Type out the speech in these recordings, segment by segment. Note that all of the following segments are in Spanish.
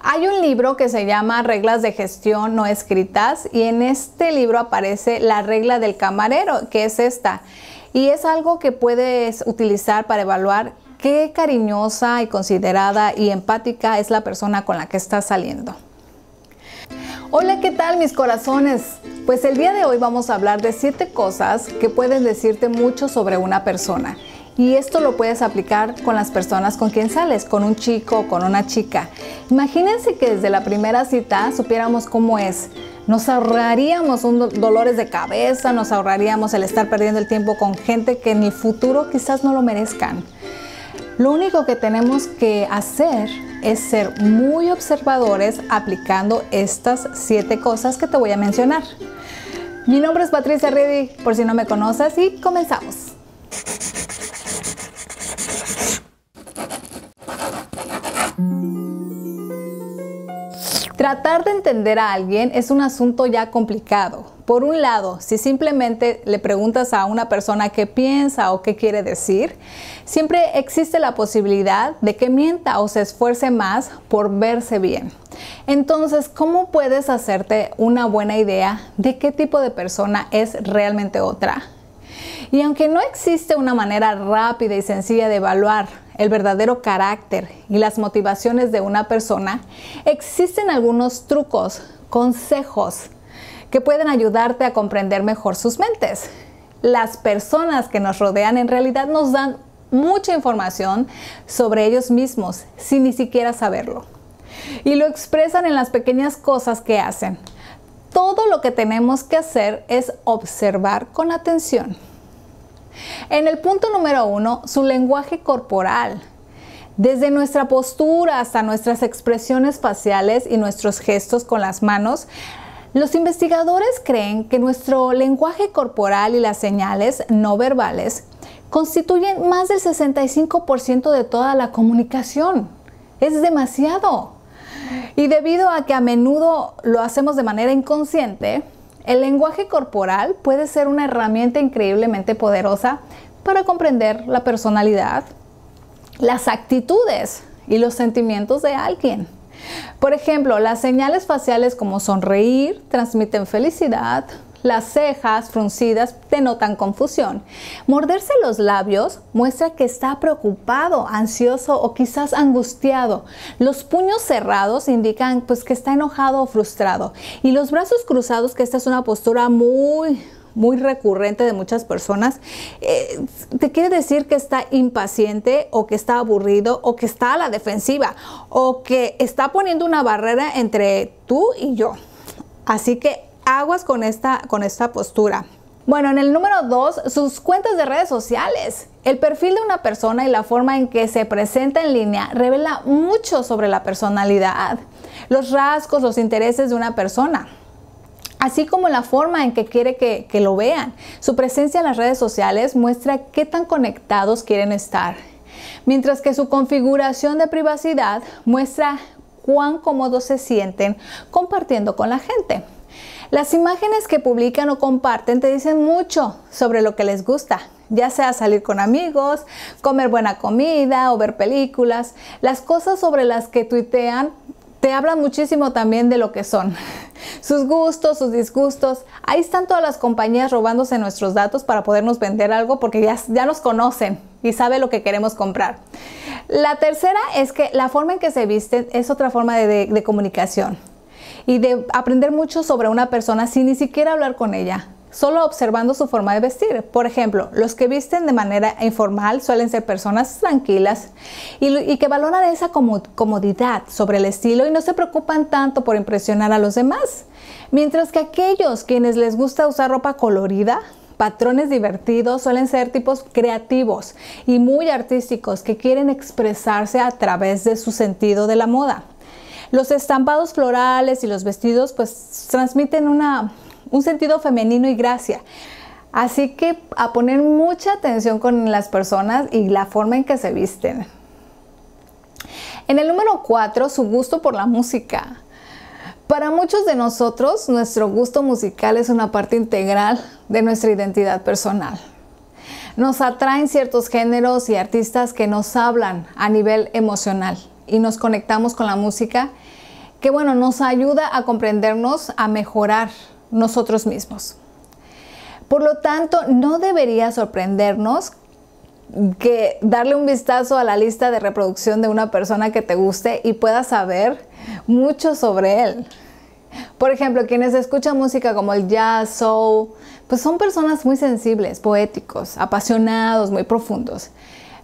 Hay un libro que se llama Reglas de gestión no escritas y en este libro aparece la regla del camarero, que es esta. Y es algo que puedes utilizar para evaluar qué cariñosa y considerada y empática es la persona con la que estás saliendo. Hola, ¿qué tal mis corazones? Pues el día de hoy vamos a hablar de siete cosas que pueden decirte mucho sobre una persona. Y esto lo puedes aplicar con las personas con quien sales, con un chico o con una chica. Imagínense que desde la primera cita supiéramos cómo es. Nos ahorraríamos un dolores de cabeza, nos ahorraríamos el estar perdiendo el tiempo con gente que en el futuro quizás no lo merezcan. Lo único que tenemos que hacer es ser muy observadores aplicando estas siete cosas que te voy a mencionar. Mi nombre es Patricia Reddy, por si no me conoces, y comenzamos. Tratar de entender a alguien es un asunto ya complicado. Por un lado, si simplemente le preguntas a una persona qué piensa o qué quiere decir, siempre existe la posibilidad de que mienta o se esfuerce más por verse bien. Entonces, ¿cómo puedes hacerte una buena idea de qué tipo de persona es realmente otra? Y aunque no existe una manera rápida y sencilla de evaluar el verdadero carácter y las motivaciones de una persona, existen algunos trucos, consejos que pueden ayudarte a comprender mejor sus mentes. Las personas que nos rodean en realidad nos dan mucha información sobre ellos mismos sin ni siquiera saberlo. Y lo expresan en las pequeñas cosas que hacen. Todo lo que tenemos que hacer es observar con atención. En el punto número uno, su lenguaje corporal. Desde nuestra postura hasta nuestras expresiones faciales y nuestros gestos con las manos, los investigadores creen que nuestro lenguaje corporal y las señales no verbales constituyen más del 65% de toda la comunicación. Es demasiado. Y debido a que a menudo lo hacemos de manera inconsciente, el lenguaje corporal puede ser una herramienta increíblemente poderosa para comprender la personalidad, las actitudes y los sentimientos de alguien. Por ejemplo, las señales faciales como sonreír transmiten felicidad, las cejas fruncidas denotan confusión. Morderse los labios muestra que está preocupado, ansioso o quizás angustiado. Los puños cerrados indican pues que está enojado o frustrado. Y los brazos cruzados, que esta es una postura muy muy recurrente de muchas personas, eh, te quiere decir que está impaciente o que está aburrido o que está a la defensiva o que está poniendo una barrera entre tú y yo. Así que aguas con esta, con esta postura. Bueno, en el número dos, sus cuentas de redes sociales. El perfil de una persona y la forma en que se presenta en línea revela mucho sobre la personalidad, los rasgos, los intereses de una persona así como la forma en que quiere que, que, lo vean. Su presencia en las redes sociales muestra qué tan conectados quieren estar, mientras que su configuración de privacidad muestra cuán cómodos se sienten compartiendo con la gente. Las imágenes que publican o comparten te dicen mucho sobre lo que les gusta, ya sea salir con amigos, comer buena comida o ver películas. Las cosas sobre las que tuitean te hablan muchísimo también de lo que son. Sus gustos, sus disgustos. Ahí están todas las compañías robándose nuestros datos para podernos vender algo porque ya, ya nos conocen y saben lo que queremos comprar. La tercera es que la forma en que se visten es otra forma de comunicación y de aprender mucho sobre una persona sin ni siquiera hablar con ella, solo observando su forma de vestir. Por ejemplo, los que visten de manera informal suelen ser personas tranquilas y, que valoran esa comodidad sobre el estilo y no se preocupan tanto por impresionar a los demás. Mientras que aquellos quienes les gusta usar ropa colorida, patrones divertidos suelen ser tipos creativos y muy artísticos que quieren expresarse a través de su sentido de la moda. Los estampados florales y los vestidos pues transmiten una, un sentido femenino y gracia. Así que a poner mucha atención con las personas y la forma en que se visten. En el número 4, su gusto por la música. Para muchos de nosotros, nuestro gusto musical es una parte integral de nuestra identidad personal. Nos atraen ciertos géneros y artistas que nos hablan a nivel emocional y nos conectamos con la música que bueno, nos ayuda a comprendernos, a mejorar nosotros mismos. Por lo tanto, no debería sorprendernos que darle un vistazo a la lista de reproducción de una persona que te guste y puedas saber mucho sobre él. Por ejemplo, quienes escuchan música como el jazz, soul, pues son personas muy sensibles, poéticos, apasionados, muy profundos.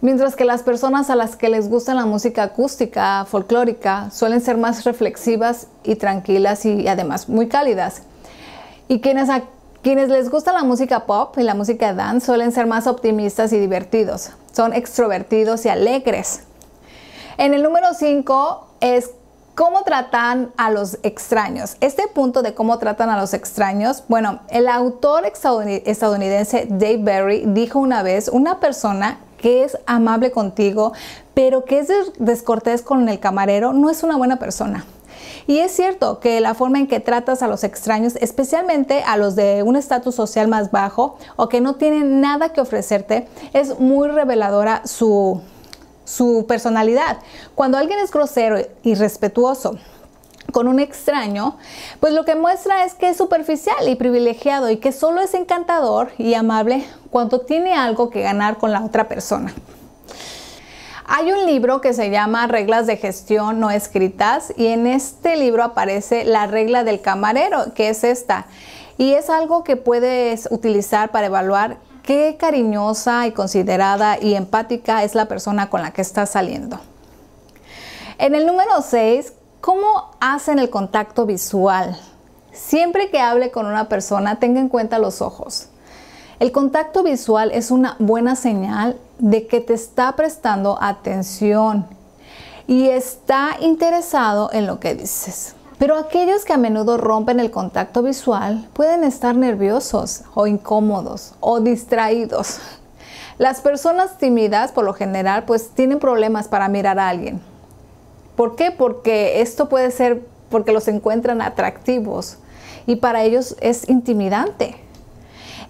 Mientras que las personas a las que les gusta la música acústica, folclórica, suelen ser más reflexivas y tranquilas y además muy cálidas. Y quienes quienes les gusta la música pop y la música dance suelen ser más optimistas y divertidos. Son extrovertidos y alegres. En el número 5 es cómo tratan a los extraños. Este punto de cómo tratan a los extraños, bueno, el autor estadounidense Dave Berry dijo una vez, una persona que es amable contigo, pero que es descortés con el camarero, no es una buena persona. Y es cierto que la forma en que tratas a los extraños, especialmente a los de un estatus social más bajo o que no tienen nada que ofrecerte, es muy reveladora su, su personalidad. Cuando alguien es grosero y respetuoso, con un extraño, pues lo que muestra es que es superficial y privilegiado y que solo es encantador y amable cuando tiene algo que ganar con la otra persona. Hay un libro que se llama Reglas de gestión no escritas y en este libro aparece la regla del camarero, que es esta. Y es algo que puedes utilizar para evaluar qué cariñosa y considerada y empática es la persona con la que estás saliendo. En el número 6, ¿Cómo hacen el contacto visual? Siempre que hable con una persona, tenga en cuenta los ojos. El contacto visual es una buena señal de que te está prestando atención y está interesado en lo que dices. Pero aquellos que a menudo rompen el contacto visual pueden estar nerviosos o incómodos o distraídos. Las personas tímidas por lo general pues tienen problemas para mirar a alguien ¿Por qué? Porque esto puede ser porque los encuentran atractivos y para ellos es intimidante.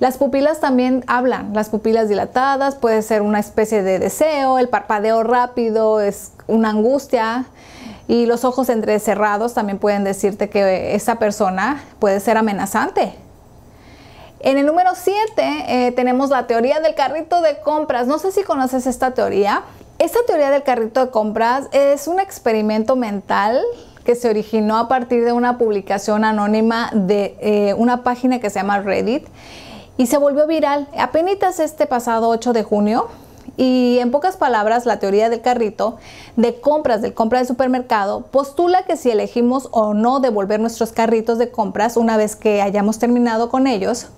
Las pupilas también hablan, las pupilas dilatadas puede ser una especie de deseo, el parpadeo rápido es una angustia y los ojos entrecerrados también pueden decirte que esa persona puede ser amenazante. En el número 7 eh, tenemos la teoría del carrito de compras. No sé si conoces esta teoría. Esta teoría del carrito de compras es un experimento mental que se originó a partir de una publicación anónima de eh, una página que se llama Reddit y se volvió viral apenas este pasado 8 de junio. Y en pocas palabras, la teoría del carrito de compras del compra de supermercado postula que si elegimos o no devolver nuestros carritos de compras una vez que hayamos terminado con ellos,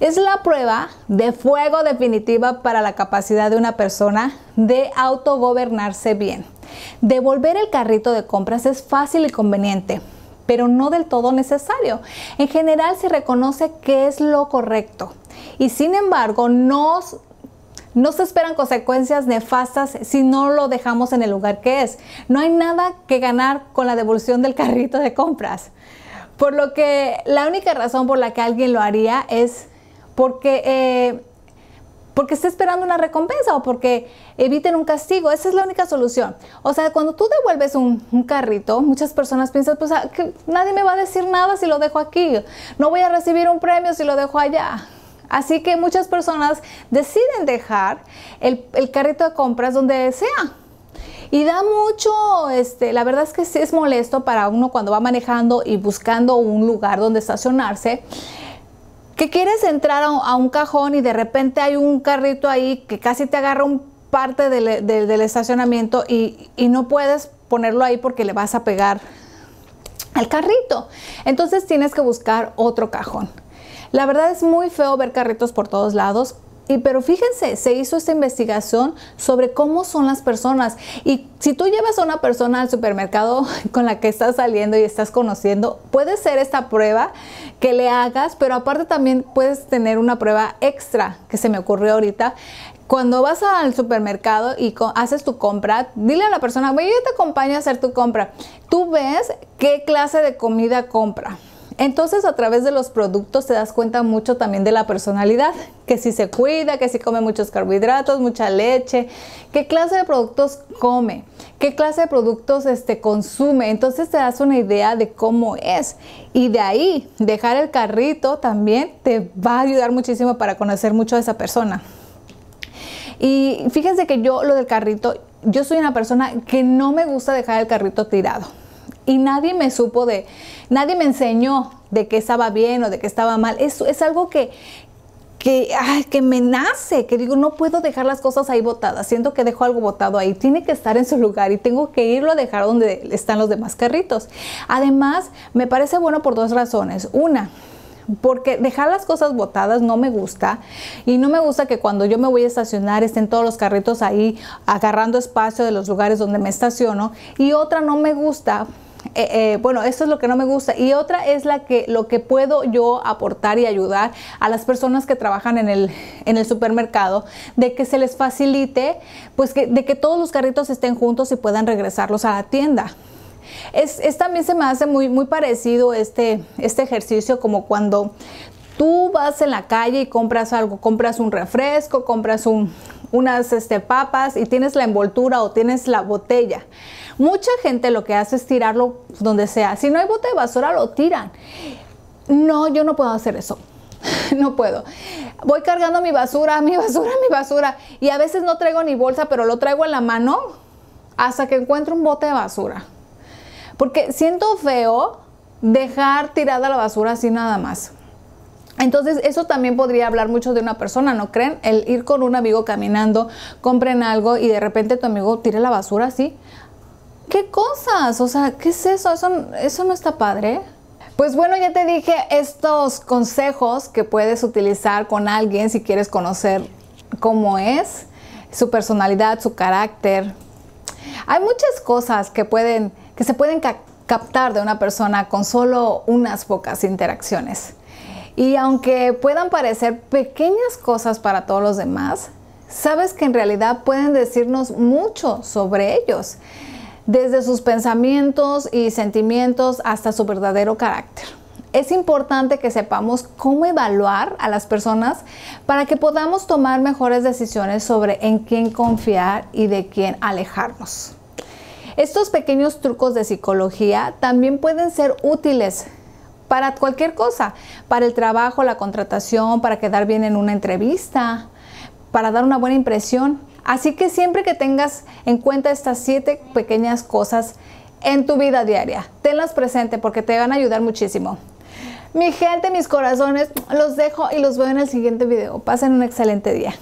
es la prueba de fuego definitiva para la capacidad de una persona de autogobernarse bien. Devolver el carrito de compras es fácil y conveniente, pero no del todo necesario. En general se reconoce que es lo correcto y sin embargo no, no se esperan consecuencias nefastas si no lo dejamos en el lugar que es. No hay nada que ganar con la devolución del carrito de compras. Por lo que la única razón por la que alguien lo haría es porque, eh, porque está esperando una recompensa o porque eviten un castigo. Esa es la única solución. O sea, cuando tú devuelves un, carrito, muchas personas piensan, pues ah, que nadie me va a decir nada si lo dejo aquí. No voy a recibir un premio si lo dejo allá. Así que muchas personas deciden dejar el, carrito de compras donde sea. Y da mucho, este, la verdad es que sí es molesto para uno cuando va manejando y buscando un lugar donde estacionarse que quieres entrar a, un cajón y de repente hay un carrito ahí que casi te agarra un parte del, estacionamiento y, y, no puedes ponerlo ahí porque le vas a pegar al carrito. Entonces tienes que buscar otro cajón. La verdad es muy feo ver carritos por todos lados, y pero fíjense, se hizo esta investigación sobre cómo son las personas. Y si tú llevas a una persona al supermercado con la que estás saliendo y estás conociendo, puede ser esta prueba que le hagas, pero aparte también puedes tener una prueba extra que se me ocurrió ahorita. Cuando vas al supermercado y haces tu compra, dile a la persona, yo te acompaño a hacer tu compra. Tú ves qué clase de comida compra Entonces a través de los productos te das cuenta mucho también de la personalidad, que si se cuida, que si come muchos carbohidratos, mucha leche, qué clase de productos come, qué clase de productos este, consume. Entonces te das una idea de cómo es. Y de ahí dejar el carrito también te va a ayudar muchísimo para conocer mucho a esa persona. Y fíjense que yo lo del carrito, yo soy una persona que no me gusta dejar el carrito tirado y nadie me supo de, nadie me enseñó de que estaba bien o de que estaba mal. Eso es algo que, que, que me nace, que digo, no puedo dejar las cosas ahí botadas, siento que dejo algo botado ahí, tiene que estar en su lugar y tengo que irlo a dejar donde están los demás carritos. Además, me parece bueno por dos razones. Una, porque dejar las cosas botadas no me gusta y no me gusta que cuando yo me voy a estacionar estén todos los carritos ahí agarrando espacio de los lugares donde me estaciono y otra no me gusta eh, eh, bueno, esto es lo que no me gusta. Y otra es la que, lo que puedo yo aportar y ayudar a las personas que trabajan en el, supermercado, de que se les facilite, pues que, de que todos los carritos estén juntos y puedan regresarlos a la tienda. Es, también se me hace muy, muy parecido este, este ejercicio como cuando tú vas en la calle y compras algo, compras un refresco, compras un, unas este, papas y tienes la envoltura o tienes la botella. Mucha gente lo que hace es tirarlo donde sea. Si no hay bote de basura, lo tiran. No, yo no puedo hacer eso. no puedo. Voy cargando mi basura, mi basura, mi basura. Y a veces no traigo ni bolsa, pero lo traigo en la mano hasta que encuentro un bote de basura. Porque siento feo dejar tirada la basura así nada más. Entonces, eso también podría hablar mucho de una persona, ¿no creen? El ir con un amigo caminando, compren algo y de repente tu amigo tire la basura así. ¿Qué cosas? O sea, ¿qué es eso? Eso, no está padre. Pues bueno, ya te dije estos consejos que puedes utilizar con alguien si quieres conocer cómo es, su personalidad, su carácter. Hay muchas cosas que pueden que se pueden captar de una persona con solo unas pocas interacciones. Y aunque puedan parecer pequeñas cosas para todos los demás, sabes que en realidad pueden decirnos mucho sobre ellos, desde sus pensamientos y sentimientos hasta su verdadero carácter. Es importante que sepamos cómo evaluar a las personas para que podamos tomar mejores decisiones sobre en quién confiar y de quién alejarnos. Estos pequeños trucos de psicología también pueden ser útiles para cualquier cosa, para el trabajo, la contratación, para quedar bien en una entrevista, para dar una buena impresión. Así que siempre que tengas en cuenta estas siete pequeñas cosas en tu vida diaria, tenlas presente porque te van a ayudar muchísimo. Mi gente, mis corazones, los dejo y los veo en el siguiente video. Pasen un excelente día.